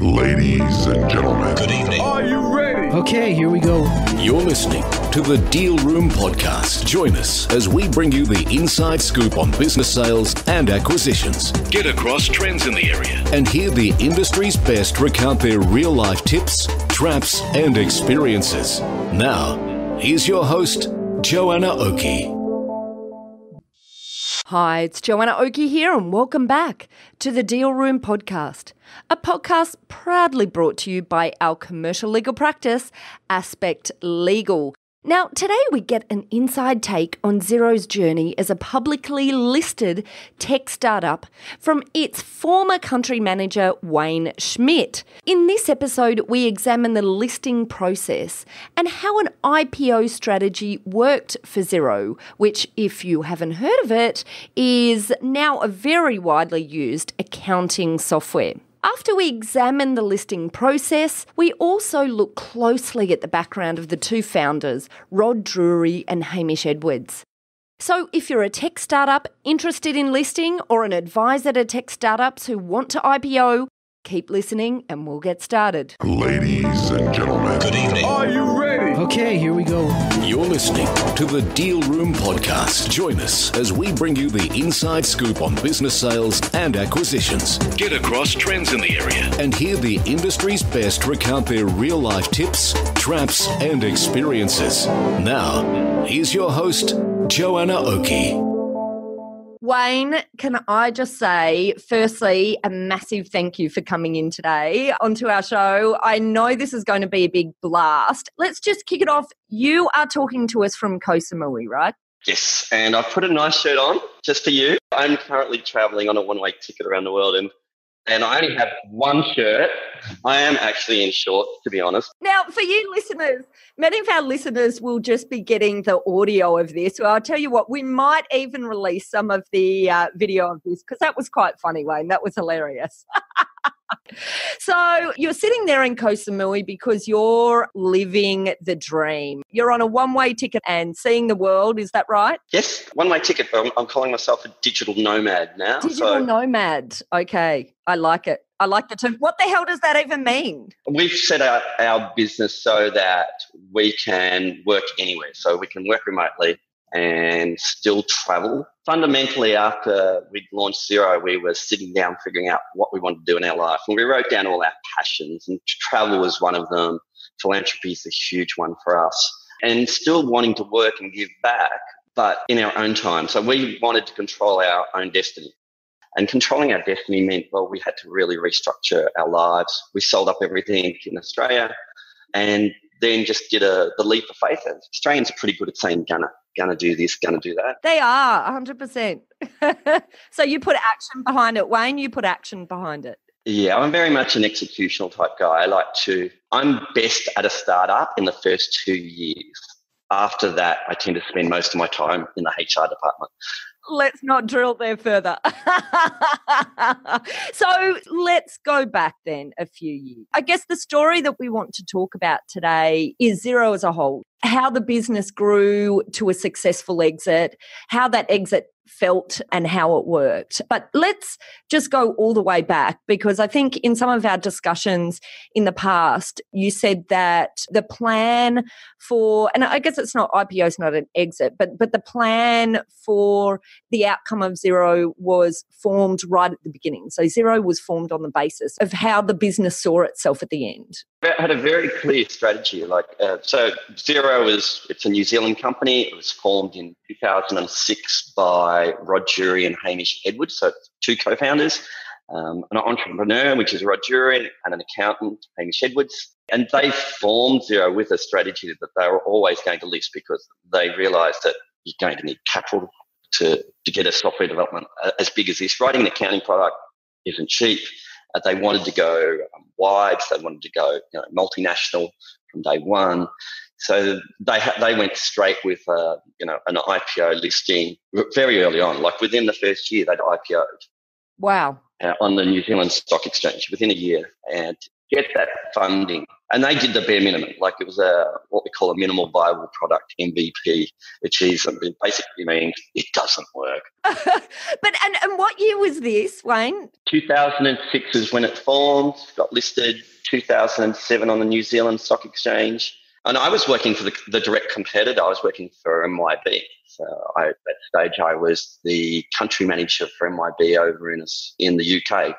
Ladies and gentlemen, Good evening. Are you ready? Okay, here we go. You're listening to the Deal Room Podcast. Join us as we bring you the inside scoop on business sales and acquisitions. Get across trends in the area and hear the industry's best recount their real life tips, traps, and experiences. Now, here's your host, Joanna Oakey. Hi, it's Joanna Oakey here, and welcome back to the Deal Room Podcast, a podcast proudly brought to you by our commercial legal practice, Aspect Legal. Now, today we get an inside take on Xero's journey as a publicly listed tech startup from its former country manager, Wayne Schmidt. In this episode, we examine the listing process and how an IPO strategy worked for Xero, which, if you haven't heard of it, is now a very widely used accounting software. After we examine the listing process, we also look closely at the background of the two founders, Rod Drury and Hamish Edwards. So, if you're a tech startup interested in listing or an advisor to tech startups who want to IPO, keep listening and we'll get started. ladies and gentlemen, Good evening. Are you ready? Okay, here we go. You're listening to the Deal Room Podcast. Join us as we bring you the inside scoop on business sales and acquisitions. Get across trends in the area and hear the industry's best recount their real life tips, traps, and experiences. Now, here's your host, Joanna Oakey. Wayne, can I just say, firstly, a massive thank you for coming in today onto our show. I know this is going to be a big blast. Let's just kick it off. You are talking to us from Koh Samui, right? Yes, and I've put a nice shirt on just for you. I'm currently traveling on a one way ticket around the world and and I only have one shirt. I am actually in shorts, to be honest. Now, for you listeners, many of our listeners will just be getting the audio of this. So I'll tell you what, we might even release some of the uh, video of this because that was quite funny, Wayne. That was hilarious. so you're sitting there in Koh Samui because you're living the dream. You're on a one way ticket and seeing the world. Is that right? Yes, one way ticket. I'm, I'm calling myself a digital nomad now. Digital so nomad. Okay. I like it. I like the term. What the hell does that even mean? we've set up our business so that we can work anywhere. So we can work remotely and still travel. Fundamentally, after we'd launched Xero, we were sitting down figuring out what we wanted to do in our life. And we wrote down all our passions, and travel was one of them. Philanthropy is a huge one for us. And still wanting to work and give back, but in our own time. So we wanted to control our own destiny. And controlling our destiny meant, well, we had to really restructure our lives. We sold up everything in Australia and then just did a the leap of faith. Australians are pretty good at saying gonna gonna do this, gonna do that. They are 100%. so you put action behind it, Wayne. You put action behind it. Yeah, I'm very much an executional type guy. I like to I'm best at a startup in the first two years. After that, I tend to spend most of my time in the HR department. Let's not drill there further. so let's go back then a few years. I guess the story that we want to talk about today is Xero as a whole, how the business grew to a successful exit, how that exit felt and how it worked. But let's just go all the way back because I think in some of our discussions in the past, you said that the plan for, and I guess it's not IPO is not an exit, but but the plan for the outcome of Xero was formed right at the beginning. So Xero was formed on the basis of how the business saw itself at the end. It had a very clear strategy. Like uh, so, Xero is it's a New Zealand company. It was formed in 2006 by Rod Drury and Hamish Edwards, so two co-founders. Um, an entrepreneur, which is Rod Drury, and an accountant, Hamish Edwards. And they formed Xero with a strategy that they were always going to list because they realised that you're going to need capital to, to get a software development uh, as big as this. Writing an accounting product isn't cheap. Uh, they wanted to go um, wide. So they wanted to go you know, multinational from day one. So they ha- they went straight with uh, you know an IPO listing very early on. Like within the first year, they'd IPO'd Wow. uh, on the New Zealand Stock Exchange within a year, and get that funding. And they did the bare minimum, like it was a what we call a minimal viable product MVP achievement. It basically means it doesn't work. but and, and what year was this, Wayne? 2006 is when it formed, got listed 2007 on the New Zealand Stock Exchange. And I was working for the, the direct competitor. I was working for MYOB. So I, at that stage, I was the country manager for MYOB over in, in the UK.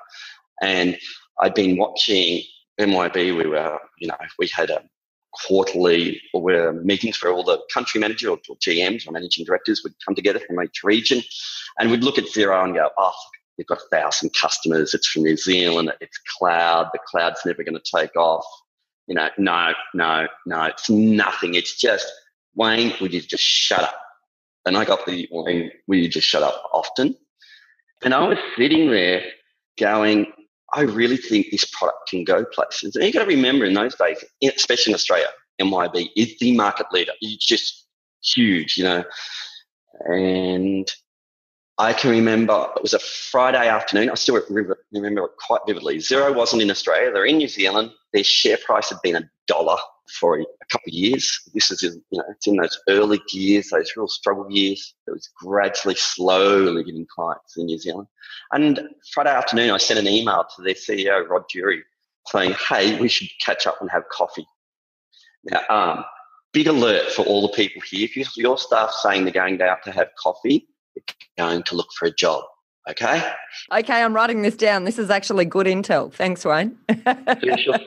And I'd been watching MYOB. We were, you know, we had a quarterly or were meetings where all the country manager or, or GMs or managing directors would come together from each region. And we'd look at Xero and go, oh, we've got a thousand customers. It's from New Zealand. It's cloud. The cloud's never going to take off. You know, no, no, no. It's nothing. It's just Wayne. Would you just shut up? And I got the Wayne. Will you just shut up? Often. And I was sitting there going, I really think this product can go places. And you got to remember in those days, especially in Australia, MYOB is the market leader. It's just huge, you know. And I can remember it was a Friday afternoon. I still remember it quite vividly. Xero wasn't in Australia; they're in New Zealand. Their share price had been a dollar for a couple of years. This is, in, you know, it's in those early years, those real struggle years. It was gradually, slowly getting clients in New Zealand. And Friday afternoon, I sent an email to their CEO, Rod Drury, saying, "Hey, we should catch up and have coffee." Now, um, big alert for all the people here. If your staff saying they're going out to have coffee, they're going to look for a job. Okay. Okay, I'm writing this down. This is actually good intel. Thanks, Wayne. Finish your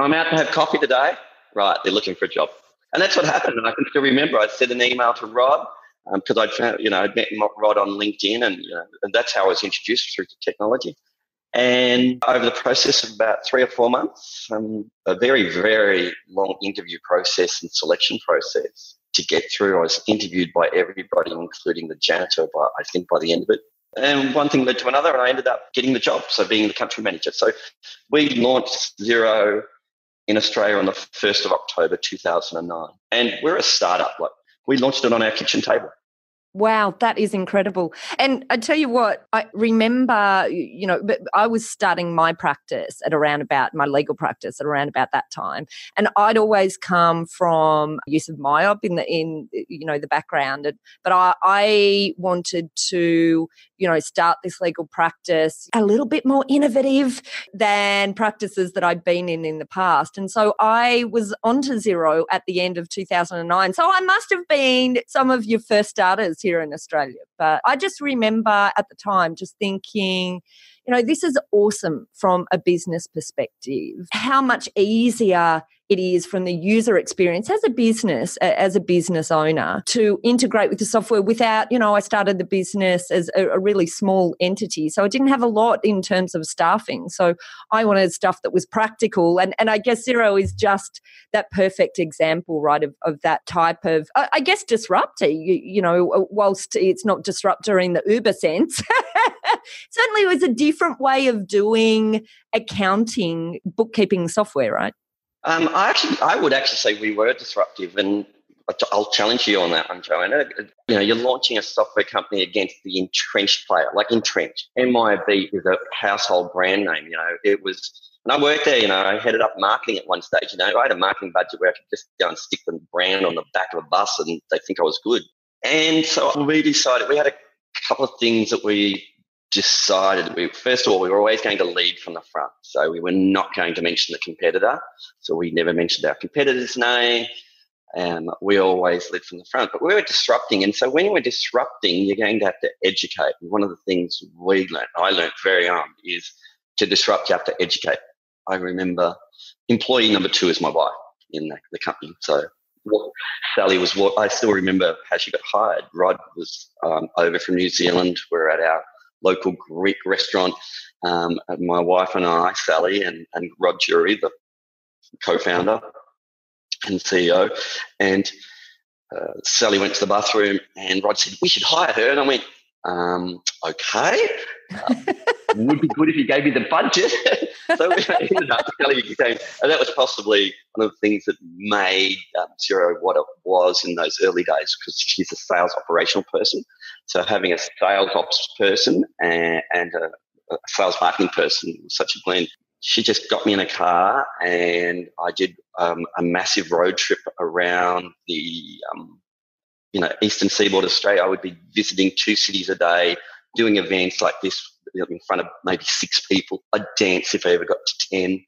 I'm out to have coffee today. Right, they're looking for a job. And that's what happened. And I can still remember I sent an email to Rod because um, I'd found, you know, I'd met Rod on LinkedIn and, you know, and that's how I was introduced through to technology. And over the process of about three or four months, um, a very, very long interview process and selection process to get through. I was interviewed by everybody, including the janitor, by, I think by the end of it. And one thing led to another, and I ended up getting the job, so being the country manager. So we launched Xero in Australia on the 1st of October 2009. And we're a startup. Like we launched it on our kitchen table. Wow, that is incredible. And I tell you what, I remember, you know, I was starting my practice at around about my legal practice at around about that time. And I'd always come from use of MYOB in the, in, you know, the background. But I, I wanted to, you know, start this legal practice a little bit more innovative than practices that I'd been in in the past. And so I was onto Xero at the end of 2009. So I must have been some of your first starters here in Australia. But I just remember at the time just thinking, you know, this is awesome from a business perspective. How much easier it is from the user experience as a business, as a business owner, to integrate with the software without, you know, I started the business as a, a, really small entity. So I didn't have a lot in terms of staffing. So I wanted stuff that was practical. And, and I guess Xero is just that perfect example, right, of, of that type of, I guess, disruptor. You, you know, whilst it's not disruptor in the Uber sense, certainly was a different way of doing accounting, bookkeeping software, right? Um, I actually, I would actually say we were disruptive, and I'll challenge you on that one, Joanna. You know, you're launching a software company against the entrenched player, like entrenched. MYOB is a household brand name. You know, it was. And I worked there. You know, I headed up marketing at one stage. You know, I had a marketing budget where I could just go and stick the brand on the back of a bus, and they think I was good. And so we decided we had a couple of things that we decided we first of all we were always going to lead from the front. So we were not going to mention the competitor. So we never mentioned our competitor's name. And we always led from the front but we were disrupting. And so when you are disrupting you're going to have to educate. And one of the things we learned i learned very young is to disrupt you have to educate. I remember employee number two is my wife in the, the company. So Sally was what I still remember how she got hired. Rod was um, over from New Zealand. We're at our local Greek restaurant. Um, my wife and I, Sally, and, and Rod Drury, the co-founder and CEO, and uh, Sally went to the bathroom, and Rod said, "We should hire her." And I went, um, "Okay, uh, would be good if you gave me the budget." so we ended up came, and that was possibly one of the things that made um, Xero what it was in those early days because she's a sales operational person. So having a sales ops person and, and a, a, sales marketing person was such a blend. she just got me in a car and I did um, a massive road trip around the um, you know eastern seaboard of Australia. I would be visiting two cities a day, doing events like this in front of maybe six people. I'd dance if I ever got to ten.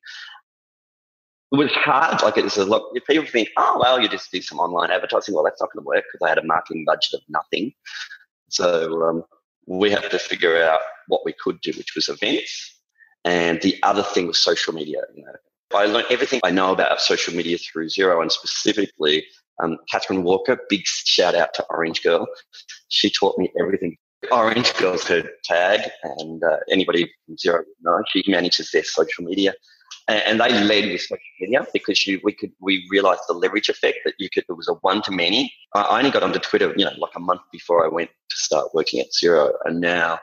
It was hard. Like it was a lot. People think, oh well, you just do some online advertising. Well, that's not going to work because I had a marketing budget of nothing. So um, we had to figure out what we could do, which was events and the other thing was social media. You know, I learned everything I know about social media through Xero and specifically um, Catherine Walker. Big shout out to Orange Girl. She taught me everything. Orange Girl's her tag, and uh, anybody from Zero Xero knows she manages their social media. And, and they led with social media because we could we realised the leverage effect that you could. It was a one to many. I only got onto Twitter, you know, like a month before I went to start working at Xero, and now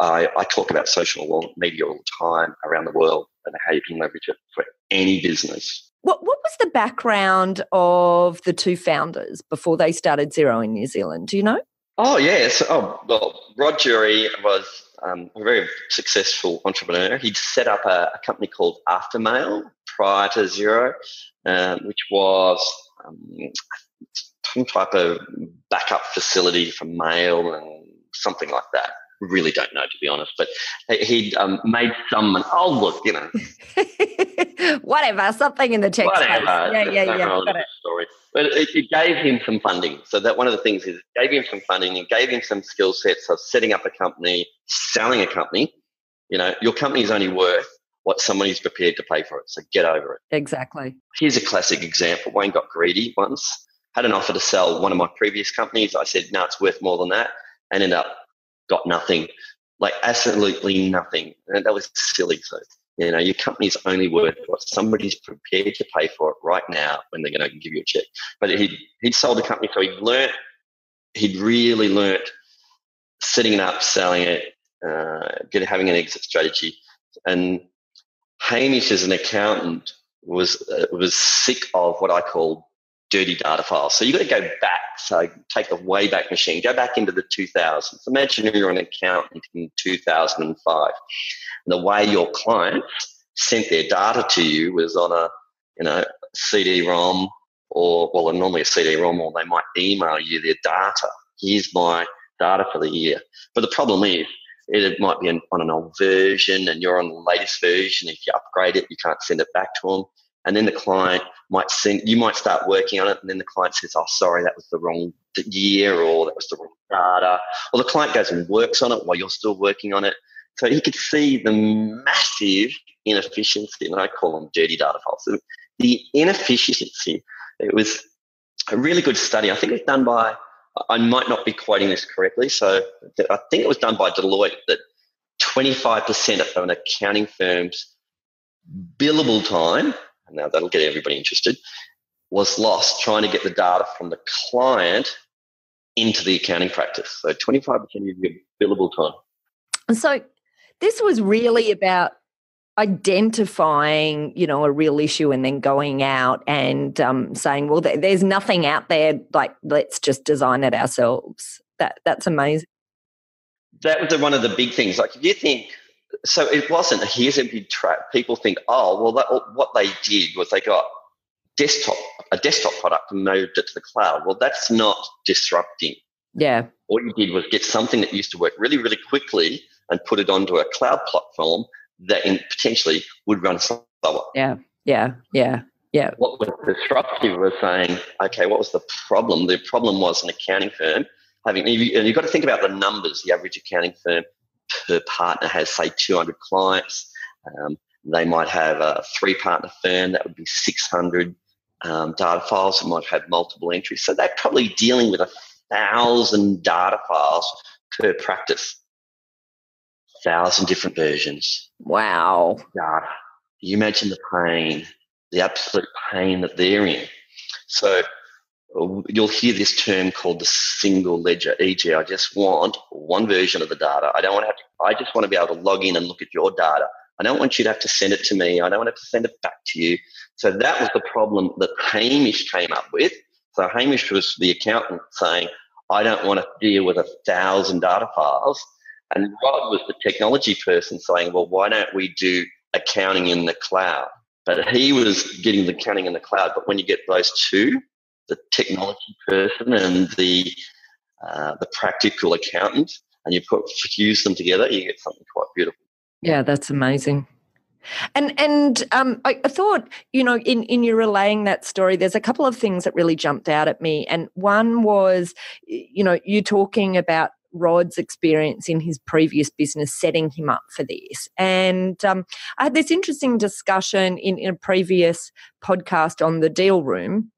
I, I talk about social media all the time around the world and how you can leverage it for any business. What, what was the background of the two founders before they started Xero in New Zealand? Do you know? Oh, yes. Oh, well, Rod Drury was um, a very successful entrepreneur. He'd set up a, a company called Aftermail prior to Xero, um, which was um, some type of backup facility for mail and something like that really don't know to be honest. But he'd um, made some. Oh look, you know, whatever, something in the text. Whatever. Yeah, yeah, yeah. Got it. Story. But it, it, gave him some funding. So that one of the things is it gave him some funding and gave him some skill sets of setting up a company, selling a company. You know, your company is only worth what somebody's prepared to pay for it. So get over it. Exactly. Here's a classic example. Wayne got greedy once. Had an offer to sell one of my previous companies. I said, no, it's worth more than that. And ended up got nothing, like absolutely nothing. And that was silly. So, you know, your company's only worth what somebody's prepared to pay for it right now when they're going to give you a check. But he'd, he'd sold the company, so he'd learnt, he'd really learnt setting it up, selling it, uh, having an exit strategy. And Hamish, as an accountant, was uh, was sick of what I call dirty data files. So you've got to go back. So take the way back machine, go back into the 2000s. Imagine you're an accountant in 2005. And the way your clients sent their data to you was on a, you know, CD-ROM or, well, normally a CD-ROM or they might email you their data. Here's my data for the year. But the problem is it might be on an old version and you're on the latest version. If you upgrade it, you can't send it back to them and then the client might send you might start working on it and then the client says oh sorry that was the wrong year or that was the wrong data. Or the client goes and works on it while you're still working on it. So he could see the massive inefficiency and i call them dirty data files. The inefficiency it was a really good study. I think it was done by i might not be quoting this correctly so i think it was done by deloitte that 25% of an accounting firm's billable time now that'll get everybody interested, was lost trying to get the data from the client into the accounting practice. So 25% of your billable time. And so this was really about identifying, you know, a real issue and then going out and um, saying, well, there's nothing out there, like let's just design it ourselves. That That's amazing. That was one of the big things. Like if you think so it wasn't here's a big trap. People think, oh, well, that, what they did was they got desktop a desktop product and moved it to the cloud. Well, that's not disrupting. Yeah. All you did was get something that used to work really, really quickly and put it onto a cloud platform that in, potentially would run slower. Yeah. Yeah. Yeah. Yeah. What was disruptive was saying, okay, what was the problem? The problem was an accounting firm having, and you've got to think about the numbers. The average accounting firm per partner has, say, 200 clients. Um, they might have a three partner firm that would be 600 um, data files and might have multiple entries. So they're probably dealing with a thousand data files per practice, thousand different versions. Wow. Data. You imagine the pain, the absolute pain that they're in. So you'll hear this term called the single ledger. E.g., I just want one version of the data. I don't want to have to, I just want to be able to log in and look at your data. I don't want you to have to send it to me. I don't want to, have to send it back to you. So that was the problem that Hamish came up with. So Hamish was the accountant saying, I don't want to deal with a thousand data files. And Rod was the technology person saying, well, why don't we do accounting in the cloud. But he was getting the accounting in the cloud. But when you get those two, the technology person and the uh, the practical accountant, and you put fuse them together, you get something quite beautiful. Yeah, that's amazing. And and um, I, I, thought, you know, in in you relaying that story, there's a couple of things that really jumped out at me. And one was, you know, you talking about Rod's experience in his previous business setting him up for this. And um, I had this interesting discussion in, in a previous podcast on the deal room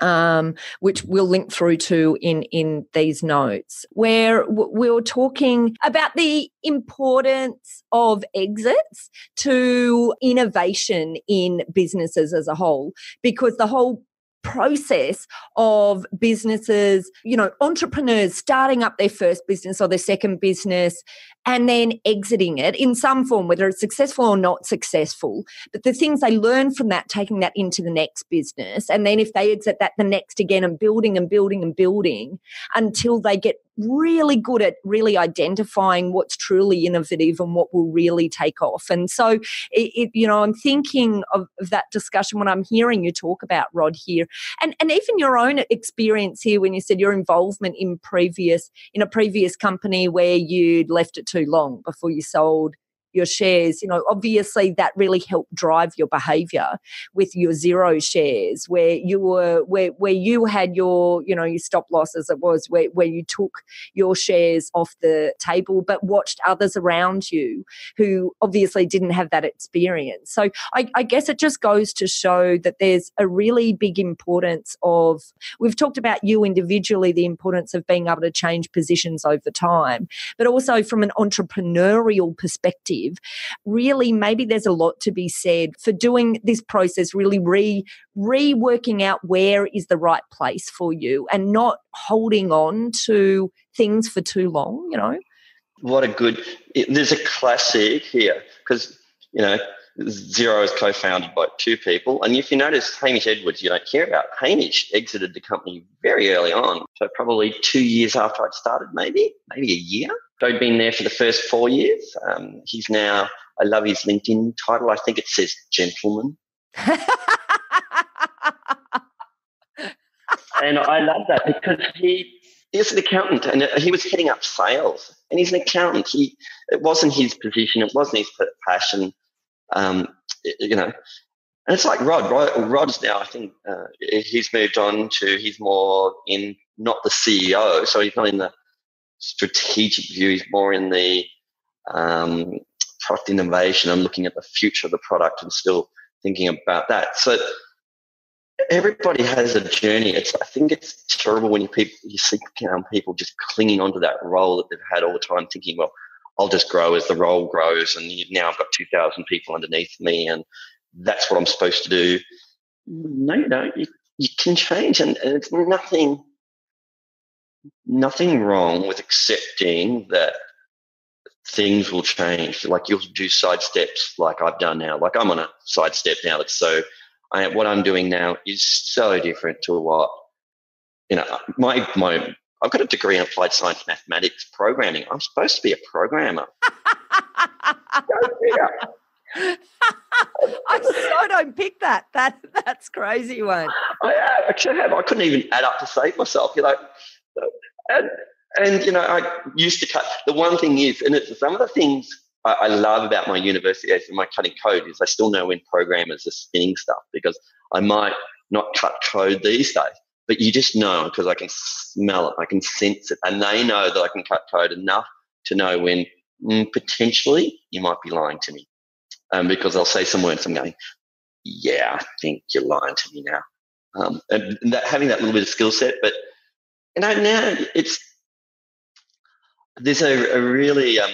um, which we'll link through to in in these notes, where we were talking about the importance of exits to innovation in businesses as a whole, because the whole process of businesses, you know, entrepreneurs starting up their first business or their second business and then exiting it in some form, whether it's successful or not successful. But the things they learn from that, taking that into the next business, and then if they exit that, the next again, and building and building and building until they get really good at really identifying what's truly innovative and what will really take off. And so, it, it, you know, I'm thinking of, of, that discussion when I'm hearing you talk about Rod here, and and even your own experience here when you said your involvement in previous in a previous company where you'd left it too long before you sold your shares you know obviously that really helped drive your behavior with your Xero shares where you were where where you had your you know your stop loss as it was where, where you took your shares off the table but watched others around you who obviously didn't have that experience. So I, I guess it just goes to show that there's a really big importance of we've talked about you individually the importance of being able to change positions over time but also from an entrepreneurial perspective perspective, really maybe there's a lot to be said for doing this process, really re reworking out where is the right place for you and not holding on to things for too long, you know. What a good it, there's a classic here because you know Xero is co-founded by two people, and if you notice, Hamish Edwards, you don't hear about. Hamish exited the company very early on, so probably two years after I'd started, maybe, maybe a year. I'd been there for the first four years. Um, he's now, I love his LinkedIn title. I think it says gentleman. and I love that because he is an accountant and he was heading up sales and he's an accountant. He, it wasn't his position. It wasn't his passion. Um, you know, and it's like Rod. Rod Rod's now, I think, uh, he's moved on to. He's more in not the CEO, so he's not in the strategic view. He's more in the um, product innovation and looking at the future of the product and still thinking about that. So everybody has a journey. It's I think it's terrible when you people you see um, people just clinging onto that role that they've had all the time, thinking, well, I'll just grow as the role grows, and now I've got two thousand people underneath me, and that's what I'm supposed to do. No, you don't. You, you can change, and, and it's nothing nothing wrong with accepting that things will change. Like you'll do side steps like I've done now. Like I'm on a side step now that's so I, what I'm doing now is so different to what you know my my I've got a degree in applied science mathematics programming. I'm supposed to be a programmer. I so don't pick that. That that's crazy one. I actually have. I couldn't even add up to save myself. You're like, and, and you know, I used to cut. The one thing is, and it's some of the things I, I love about my university and my cutting code is I still know when programmers are spinning stuff because I might not cut code these days, but you just know because I can smell it, I can sense it, and they know that I can cut code enough to know when mm, potentially you might be lying to me. Um, because I'll say some words, I'm going, yeah, I think you're lying to me now. Um, and that, having that little bit of skill set, but you know, now it's there's a, a really um,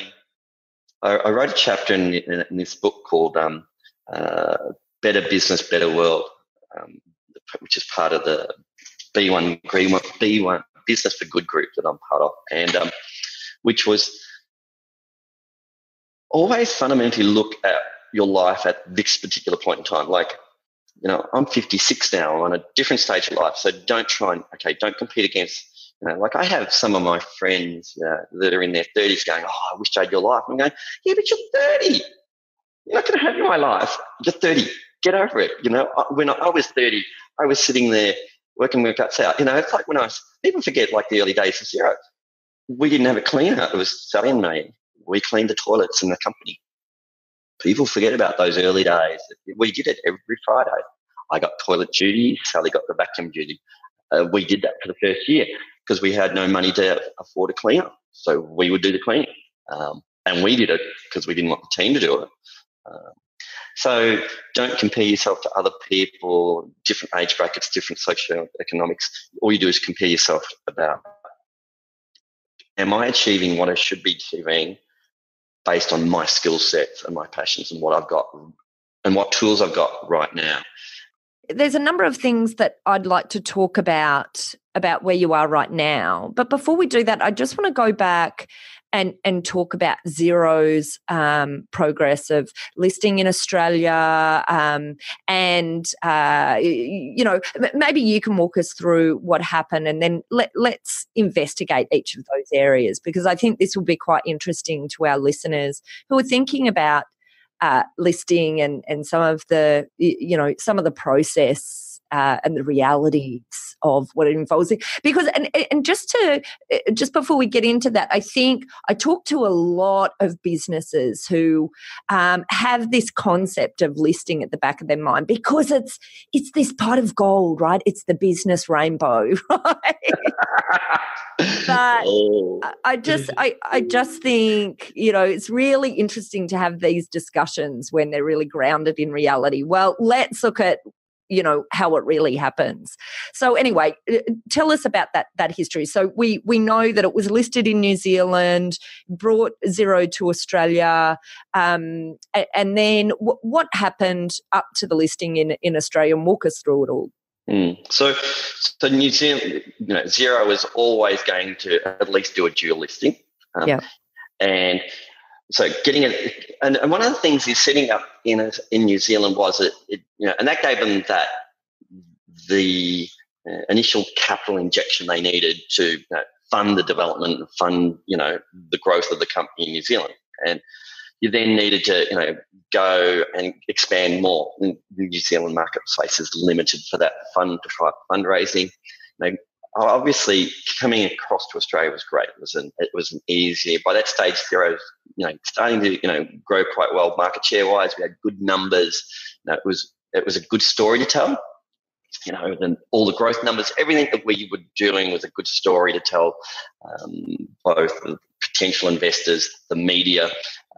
I, I, wrote a chapter in, in, in this book called um, uh, "Better Business, Better World," um, which is part of the B1 Green B1 Business for Good group that I'm part of, and um, which was always fundamentally look at your life at this particular point in time. Like you know, I'm 56 now, I'm on a different stage of life. So don't try and, okay, don't compete against know, like I have some of my friends that are in their 30s going, Oh, I wish I had your life. I'm going, Yeah, but you're 30. you're not going to have my life. You're 30. Get over it. You know, when I was 30, I was sitting there working my guts out. You know, it's like when I was, people forget like the early days of Xero. We didn't have a cleaner. It was Sally and me. We cleaned the toilets in the company. People forget about those early days. We did it every Friday. I got toilet duty. Sally got the vacuum duty. Uh, we did that for the first year because we had no money to afford a cleaner. So we would do the cleaning. Um, and we did it because we didn't want the team to do it. Um, so don't compare yourself to other people, different age brackets, different socioeconomics. All you do is compare yourself about am I achieving what I should be achieving based on my skill sets and my passions and what I've got and what tools I've got right now. There's a number of things that I'd like to talk about about where you are right now. But before we do that, I just want to go back and and talk about Xero's um, progress of listing in Australia, um, and uh, you know maybe you can walk us through what happened, and then let let's investigate each of those areas because I think this will be quite interesting to our listeners who are thinking about uh, listing and and some of the you know some of the process uh, and the realities of what it involves. Because and and just to uh, just before we get into that, I think I talk to a lot of businesses who um, have this concept of listing at the back of their mind because it's it's this pot of gold, right? It's the business rainbow, right? but oh. I just I, I just think you know it's really interesting to have these discussions when they're really grounded in reality. Well, let's look at you know how it really happens so anyway uh, tell us about that that history so we we know that it was listed in new zealand brought Xero to australia um, and then w- what happened up to the listing in in australia and walk us through it all Mm. So, so New Zealand, you know, Xero is always going to at least do a dual listing. Um, yeah. And so getting it, and, and one of the things he's setting up in a, in New Zealand was it, it, you know, and that gave them that the uh, initial capital injection they needed to you know, fund the development and fund you know the growth of the company in New Zealand, and you then needed to you know go and expand more. The New Zealand market space is limited for that fund fundraising. You know, obviously coming across to Australia was great. It was an it was an easy. By that stage, Xero you know starting to you know grow quite well market share wise. We had good numbers. You know, it was it was a good story to tell. You know, then all the growth numbers, everything that we were doing was a good story to tell um, both potential investors, the media.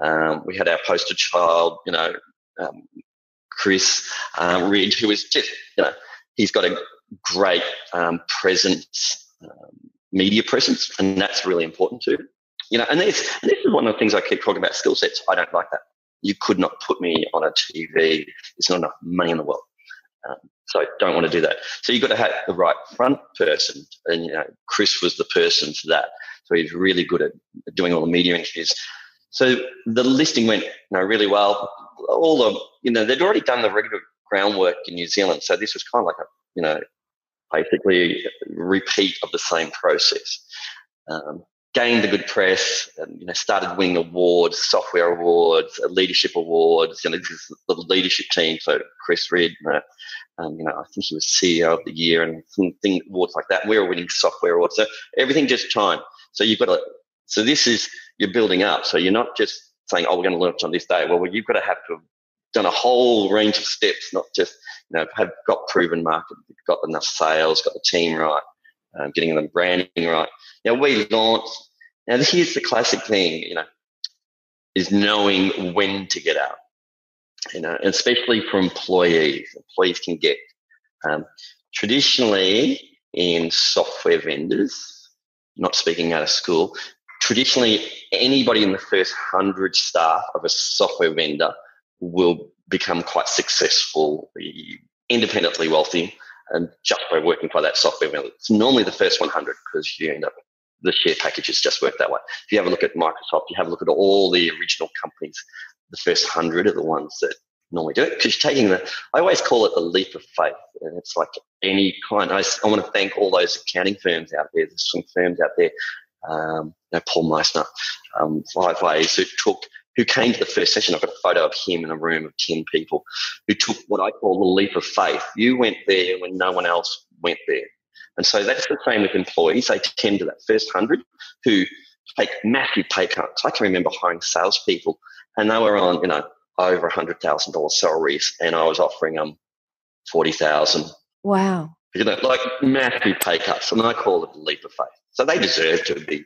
Um, we had our poster child, you know, um, Chris um, Reed, who was just, you know, he's got a great um, presence, um, media presence, and that's really important too. You know, and this, and this is one of the things I keep talking about skill sets. I don't like that. You could not put me on a TV. There's not enough money in the world. Um, so I don't want to do that. So you've got to have the right front person. And, you know, Chris was the person for that. So he's really good at doing all the media interviews. So the listing went you know, really well. All the, you know, they'd already done the regular groundwork in New Zealand. So this was kind of like a, you know, basically repeat of the same process. Um, gained the good press, and, you know, started winning awards, software awards, uh, leadership awards. You know, the leadership team. So Chris Reed, know, um, you know, I think he was CEO of the year and thing awards like that. We were winning software awards. So everything just time. So you've got to. So this is you're building up. So you're not just saying, "Oh, we're going to launch on this day." Well, you've got to have to done a whole range of steps, not just you know have got proven market, got enough sales, got the team right, um, getting them branding right. Now we launched. Now here's the classic thing, you know, is knowing when to get out. You know, especially for employees. Employees can get um, traditionally in software vendors. Not speaking out of school, traditionally anybody in the first hundred staff of a software vendor will become quite successful, independently wealthy, and just by working for that software. It's normally the first 100 because you end up the share packages just work that way. If you have a look at Microsoft, you have a look at all the original companies. The first 100 are the ones that normally do it because you're taking the. I always call it the leap of faith, and it's like any client. I, I want to thank all those accounting firms out there. There's some firms out there um, you know, Paul Meissner, um, Five Ways, who took who came to the first session. I've got a photo of him in a room of 10 people who took what I call the leap of faith. You went there when no one else went there. And so that's the same with employees. They tend to that first hundred who take massive pay cuts. I can remember hiring salespeople and they were on, you know, over $100,000 salaries and I was offering them 40,000. Wow. You know, like massive pay cuts. And I call it the leap of faith. So they deserve to be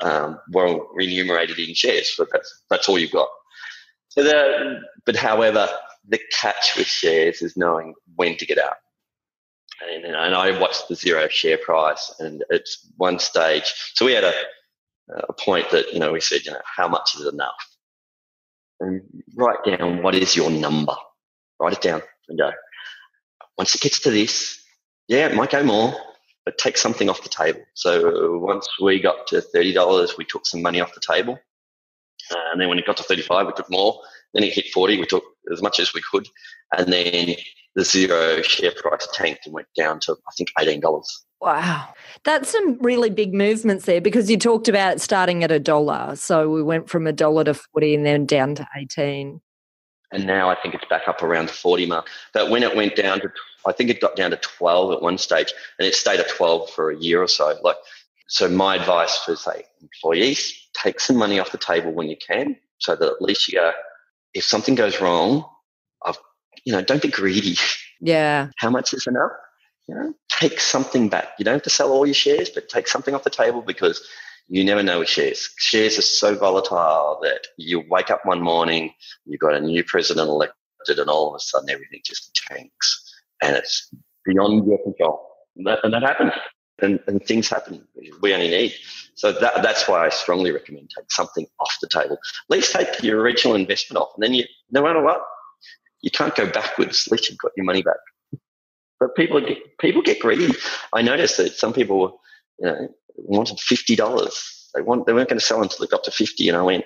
um, well remunerated in shares, but that's, that's all you've got. So the, but however, the catch with shares is knowing when to get out. And, and I watched the Xero share price, and it's one stage. So we had a, a point that you know we said, you know, how much is enough? And write down what is your number. Write it down and go. Once it gets to this, yeah, it might go more, but take something off the table. So once we got to thirty dollars, we took some money off the table, uh, and then when it got to thirty-five, we took more. Then it hit forty, we took as much as we could, and then the Xero share price tanked and went down to I think eighteen dollars. Wow. That's some really big movements there because you talked about starting at a dollar. So we went from a dollar to 40 and then down to 18. And now I think it's back up around the 40 mark. But when it went down to, I think it got down to 12 at one stage and it stayed at 12 for a year or so. Like, so my advice for say employees, take some money off the table when you can so that at least you go, if something goes wrong, I've, you know, don't be greedy. Yeah. How much is enough? You know, take something back. You don't have to sell all your shares, but take something off the table because you never know with shares. Shares are so volatile that you wake up one morning, you've got a new president elected, and all of a sudden everything just tanks, and it's beyond your control. And that, and that happens, and, and things happen. We only need. So that, that's why I strongly recommend take something off the table. At least take your original investment off, and then you, no matter what, you can't go backwards. At least you've got your money back. But people people get greedy. I noticed that some people, you know, wanted fifty dollars. They want they weren't going to sell until they got to fifty, and I went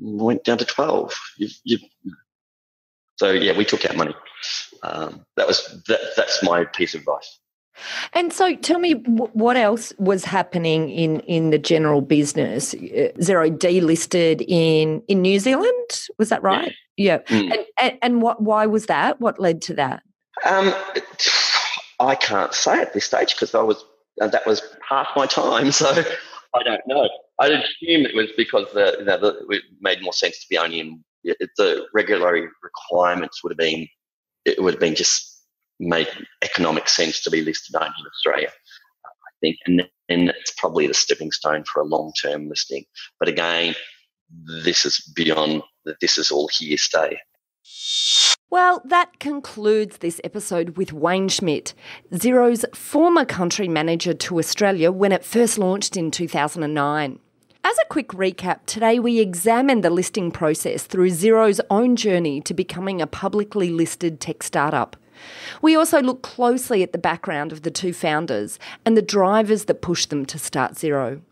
went down to twelve. You, you, so yeah, we took out money. Um, that was that, that's my piece of advice. And so tell me what else was happening in, in the general business? Xero delisted in, in New Zealand, was that right? Yeah. yeah. Mm. And, and, and what, why was that? What led to that? Um, I can't say at this stage because I was uh, that was half my time, so I don't know. I'd assume it was because the, you know, the, it made more sense to be only in the regulatory requirements would have been it would have been just made economic sense to be listed only in Australia. I think, and then it's probably the stepping stone for a long term listing. But again, this is beyond that. This is all here stay. Well, that concludes this episode with Wayne Schmidt, Xero's former country manager to Australia when it first launched in 2009. As a quick recap, today we examined the listing process through Xero's own journey to becoming a publicly listed tech startup. We also look closely at the background of the two founders and the drivers that pushed them to start Xero.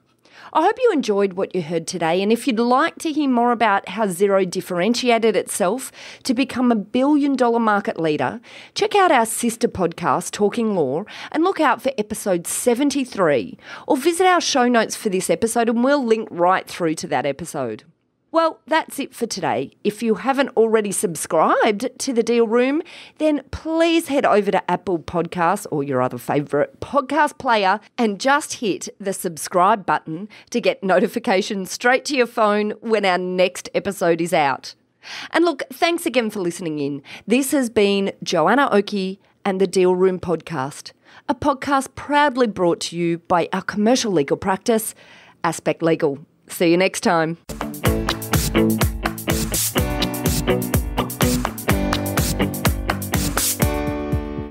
I hope you enjoyed what you heard today. And if you'd like to hear more about how Xero differentiated itself to become a billion dollar market leader, check out our sister podcast, Talking Law, and look out for episode 73, or visit our show notes for this episode, and we'll link right through to that episode. Well, that's it for today. If you haven't already subscribed to the Deal Room, then please head over to Apple Podcasts or your other favourite podcast player and just hit the subscribe button to get notifications straight to your phone when our next episode is out. And look, thanks again for listening in. This has been Joanna Oakey and the Deal Room Podcast, a podcast proudly brought to you by our commercial legal practice, Aspect Legal. See you next time.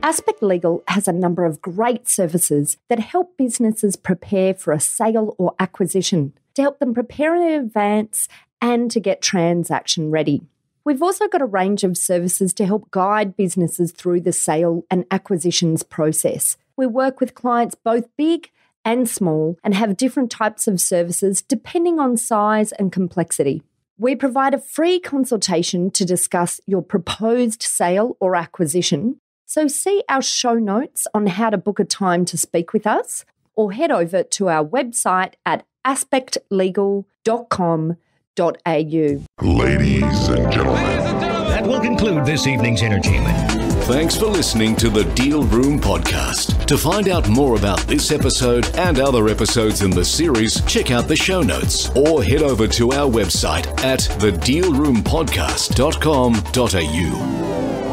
Aspect Legal has a number of great services that help businesses prepare for a sale or acquisition, to help them prepare in advance and to get transaction ready. We've also got a range of services to help guide businesses through the sale and acquisitions process. We work with clients both big and small and have different types of services depending on size and complexity. We provide a free consultation to discuss your proposed sale or acquisition. So, see our show notes on how to book a time to speak with us, or head over to our website at aspectlegal.com Ladies and gentlemen, That will conclude this evening's entertainment. Thanks for listening to the Deal Room Podcast. To find out more about this episode and other episodes in the series, check out the show notes or head over to our website at thedealroompodcast.com.au.